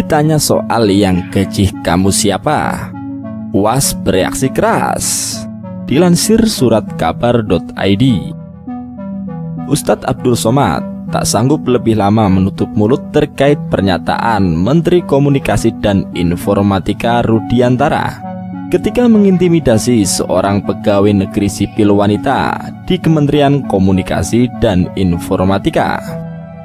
Ditanya soal yang gaji kamu siapa? UAS bereaksi keras. Dilansir surat kabar.id Ustadz Abdul Somad tak sanggup lebih lama menutup mulut terkait pernyataan Menteri Komunikasi dan Informatika Rudiantara ketika mengintimidasi seorang pegawai negeri sipil wanita di Kementerian Komunikasi dan Informatika.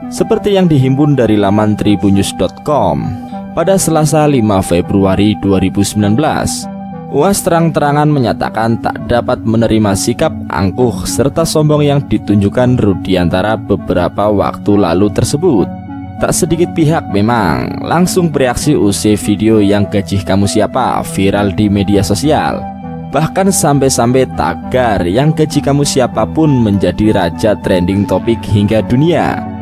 Seperti yang dihimpun dari laman tribunnews.com pada Selasa 5 Februari 2019, UAS terang-terangan menyatakan tak dapat menerima sikap angkuh serta sombong yang ditunjukkan Rudiantara beberapa waktu lalu tersebut. Tak sedikit pihak memang langsung bereaksi usai video yang gaji kamu siapa viral di media sosial. Bahkan sampai-sampai tagar yang gaji kamu siapa pun menjadi raja trending topik hingga dunia.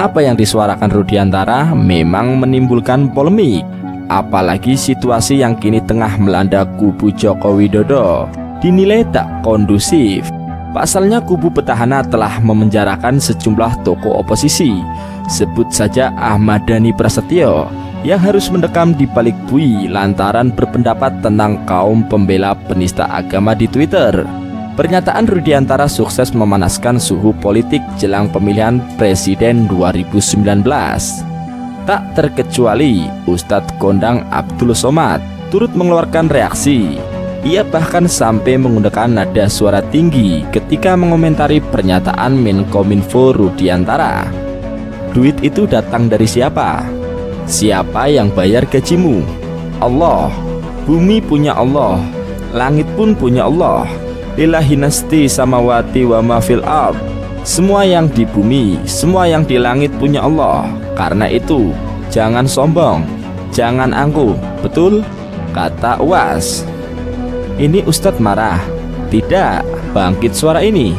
Apa yang disuarakan Rudiantara memang menimbulkan polemik. Apalagi situasi yang kini tengah melanda kubu Joko Widodo dinilai tak kondusif Pasalnya kubu petahana telah memenjarakan sejumlah tokoh oposisi Sebut saja Ahmad Dhani Prasetyo yang harus mendekam di balik bui lantaran berpendapat tentang kaum pembela penista agama di Twitter. Pernyataan Rudiantara sukses memanaskan suhu politik jelang pemilihan presiden 2019. Tak terkecuali Ustadz Kondang Abdul Somad turut mengeluarkan reaksi ia bahkan sampai menggunakan nada suara tinggi ketika mengomentari pernyataan Menkominfo Rudiantara. Duit itu datang dari siapa? Siapa yang bayar gajimu? Allah. Bumi punya Allah. Langit pun punya Allah. Lillahi nasti samawati wa ma fil ard. Semua yang di bumi, semua yang di langit punya Allah. Karena itu, jangan sombong, jangan angkuh. Betul? Kata Was. Ini Ustadz marah Tidak, bangkit suara ini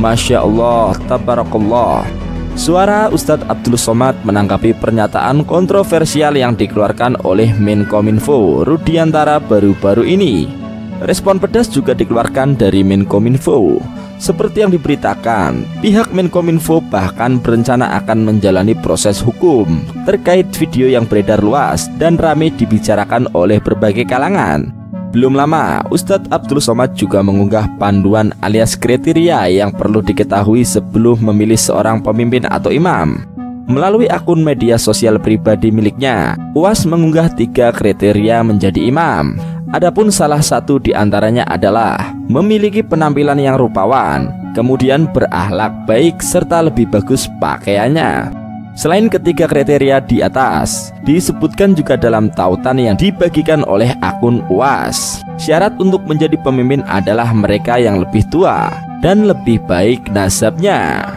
Masya Allah, Tabarakallah Suara Ustadz Abdul Somad menanggapi pernyataan kontroversial yang dikeluarkan oleh Menkominfo Rudiantara baru-baru ini Respon pedas juga dikeluarkan dari Menkominfo Seperti yang diberitakan, pihak Menkominfo bahkan berencana akan menjalani proses hukum terkait video yang beredar luas dan ramai dibicarakan oleh berbagai kalangan belum lama, Ustadz Abdul Somad juga mengunggah panduan alias kriteria yang perlu diketahui sebelum memilih seorang pemimpin atau imam. Melalui akun media sosial pribadi miliknya, UAS mengunggah tiga kriteria menjadi imam. Adapun salah satu di antaranya adalah memiliki penampilan yang rupawan, kemudian berakhlak baik serta lebih bagus pakaiannya. Selain ketiga kriteria di atas, disebutkan juga dalam tautan yang dibagikan oleh akun UAS. Syarat untuk menjadi pemimpin adalah mereka yang lebih tua dan lebih baik nasabnya.